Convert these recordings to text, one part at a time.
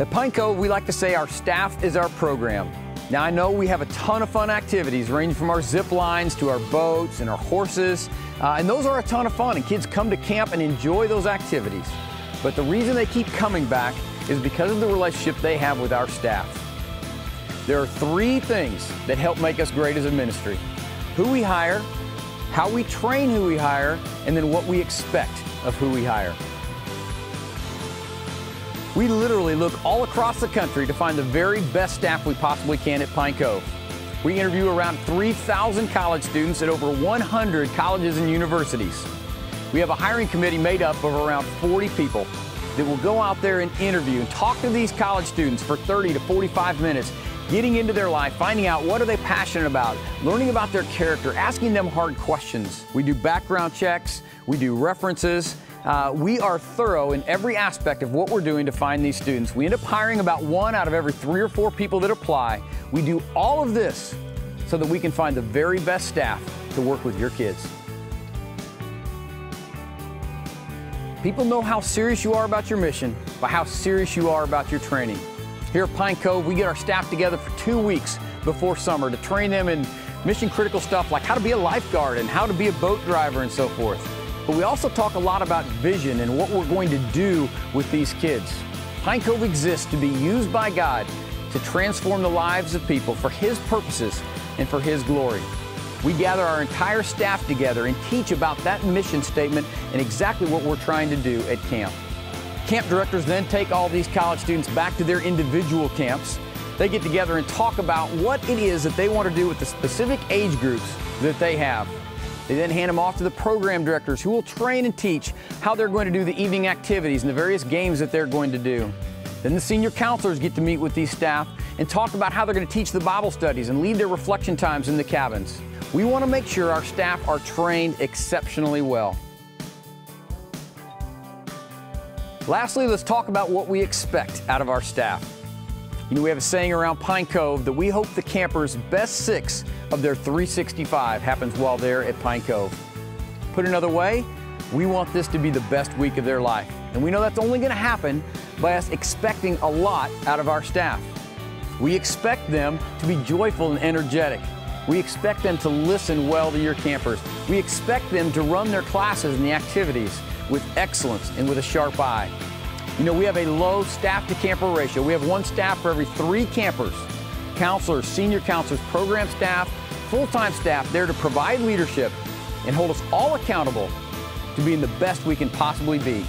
At Pine Cove, we like to say our staff is our program. Now, I know we have a ton of fun activities ranging from our zip lines to our boats and our horses, uh, and those are a ton of fun, and kids come to camp and enjoy those activities. But the reason they keep coming back is because of the relationship they have with our staff. There are three things that help make us great as a ministry who we hire, how we train who we hire, and then what we expect of who we hire. We literally look all across the country to find the very best staff we possibly can at Pine Cove. We interview around 3,000 college students at over 100 colleges and universities. We have a hiring committee made up of around 40 people that will go out there and interview and talk to these college students for 30 to 45 minutes, getting into their life, finding out what are they passionate about, learning about their character, asking them hard questions. We do background checks, we do references, uh, we are thorough in every aspect of what we're doing to find these students. We end up hiring about one out of every three or four people that apply. We do all of this so that we can find the very best staff to work with your kids. People know how serious you are about your mission by how serious you are about your training. Here at Pine Cove, we get our staff together for two weeks before summer to train them in mission critical stuff like how to be a lifeguard and how to be a boat driver and so forth. But we also talk a lot about vision and what we're going to do with these kids. Pine Cove exists to be used by God to transform the lives of people for His purposes and for His glory. We gather our entire staff together and teach about that mission statement and exactly what we're trying to do at camp. Camp directors then take all these college students back to their individual camps. They get together and talk about what it is that they want to do with the specific age groups that they have. They then hand them off to the program directors who will train and teach how they're going to do the evening activities and the various games that they're going to do. Then the senior counselors get to meet with these staff and talk about how they're going to teach the Bible studies and lead their reflection times in the cabins. We want to make sure our staff are trained exceptionally well. Lastly, let's talk about what we expect out of our staff. You know, we have a saying around Pine Cove that we hope the campers' best six of their 365 happens while they're at Pine Cove. Put another way, we want this to be the best week of their life. And we know that's only going to happen by us expecting a lot out of our staff. We expect them to be joyful and energetic. We expect them to listen well to your campers. We expect them to run their classes and the activities with excellence and with a sharp eye. You know, we have a low staff to camper ratio. We have one staff for every three campers. Counselors, senior counselors, program staff, full-time staff there to provide leadership and hold us all accountable to being the best we can possibly be.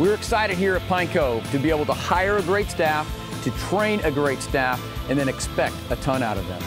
We're excited here at Pine Cove to be able to hire a great staff, to train a great staff, and then expect a ton out of them.